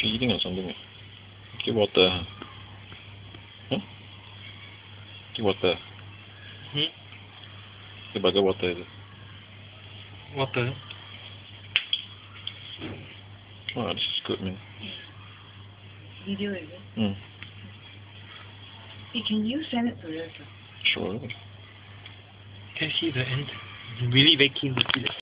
feeding or something. Give water. Huh? Give water. Hmm? The bugger water is it? Water. Wow, oh, this is good, man. Video is it? Mm. Hey, can you send it to us? Sure. Can I see the end? Really very keen to see.